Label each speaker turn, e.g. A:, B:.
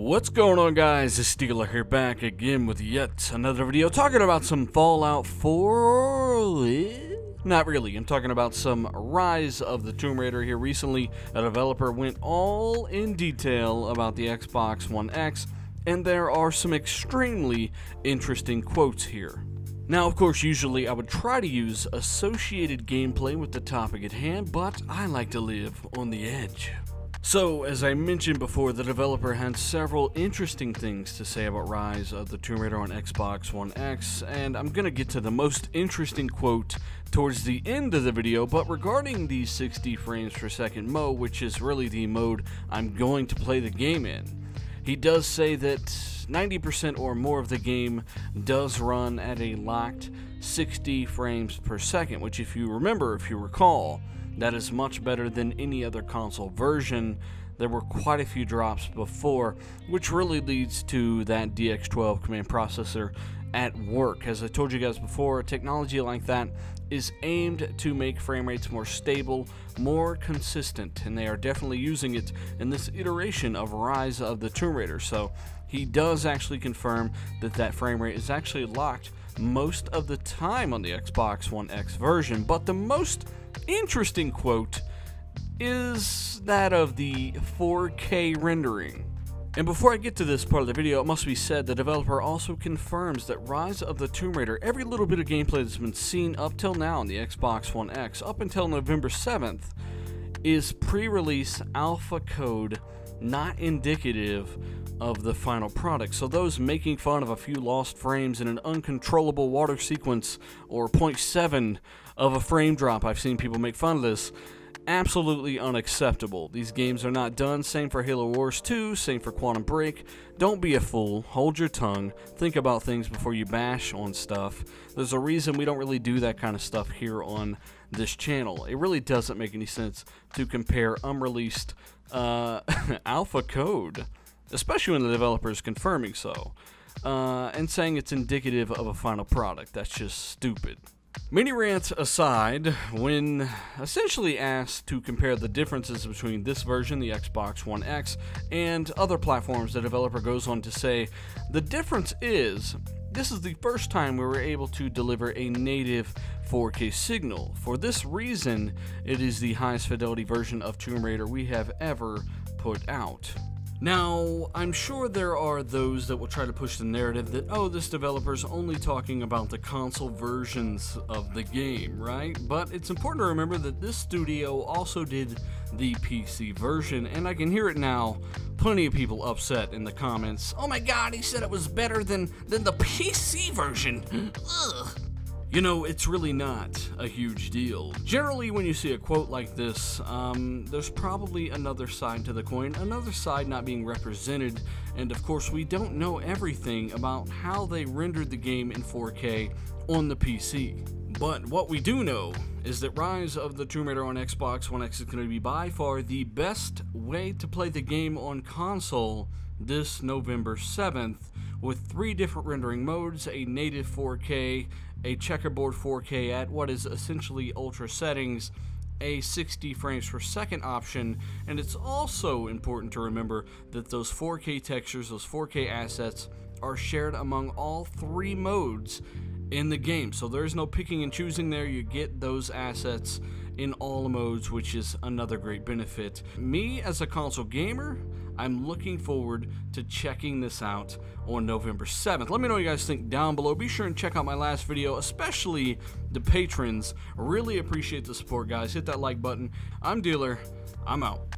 A: What's going on guys, it's Dealer here back again with yet another video talking about some Fallout 4... Not really, I'm talking about some Rise of the Tomb Raider here recently. A developer went all in detail about the Xbox One X, and there are some extremely interesting quotes here. Now, of course, usually I would try to use associated gameplay with the topic at hand, but I like to live on the edge. So, as I mentioned before, the developer had several interesting things to say about Rise of the Tomb Raider on Xbox One X, and I'm gonna get to the most interesting quote towards the end of the video, but regarding the 60 frames per second mode, which is really the mode I'm going to play the game in, he does say that 90% or more of the game does run at a locked 60 frames per second, which if you remember, if you recall, that is much better than any other console version. There were quite a few drops before, which really leads to that DX12 command processor at work. As I told you guys before, technology like that is aimed to make frame rates more stable, more consistent, and they are definitely using it in this iteration of Rise of the Tomb Raider. So he does actually confirm that that frame rate is actually locked most of the time on the Xbox One X version, but the most interesting quote is that of the 4K rendering. And before I get to this part of the video, it must be said the developer also confirms that Rise of the Tomb Raider, every little bit of gameplay that's been seen up till now on the Xbox One X, up until November 7th, is pre-release alpha code not indicative of the final product. So those making fun of a few lost frames in an uncontrollable water sequence or 0.7 of a frame drop, I've seen people make fun of this, absolutely unacceptable. These games are not done. Same for Halo Wars 2, same for Quantum Break. Don't be a fool. Hold your tongue. Think about things before you bash on stuff. There's a reason we don't really do that kind of stuff here on this channel. It really doesn't make any sense to compare unreleased uh, alpha code, especially when the developer is confirming so, uh, and saying it's indicative of a final product. That's just stupid. Mini rants aside, when essentially asked to compare the differences between this version, the Xbox One X, and other platforms, the developer goes on to say the difference is this is the first time we were able to deliver a native 4K signal. For this reason, it is the highest fidelity version of Tomb Raider we have ever put out. Now, I'm sure there are those that will try to push the narrative that, oh, this developer's only talking about the console versions of the game, right? But it's important to remember that this studio also did the PC version, and I can hear it now. Plenty of people upset in the comments. Oh my god, he said it was better than, than the PC version. Ugh. You know, it's really not a huge deal. Generally, when you see a quote like this, um, there's probably another side to the coin, another side not being represented, and of course, we don't know everything about how they rendered the game in 4K on the PC. But what we do know is that Rise of the Tomb Raider on Xbox One X is going to be by far the best way to play the game on console this November 7th with three different rendering modes, a native 4K, a checkerboard 4K at what is essentially ultra settings, a 60 frames per second option, and it's also important to remember that those 4K textures, those 4K assets, are shared among all three modes in the game. So there's no picking and choosing there. You get those assets in all modes, which is another great benefit. Me, as a console gamer, I'm looking forward to checking this out on November 7th. Let me know what you guys think down below. Be sure and check out my last video, especially the patrons. Really appreciate the support, guys. Hit that like button. I'm Dealer. I'm out.